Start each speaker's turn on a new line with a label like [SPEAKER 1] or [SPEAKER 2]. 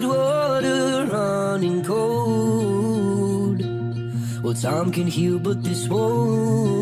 [SPEAKER 1] cold water running cold. Well, time can heal, but this won't.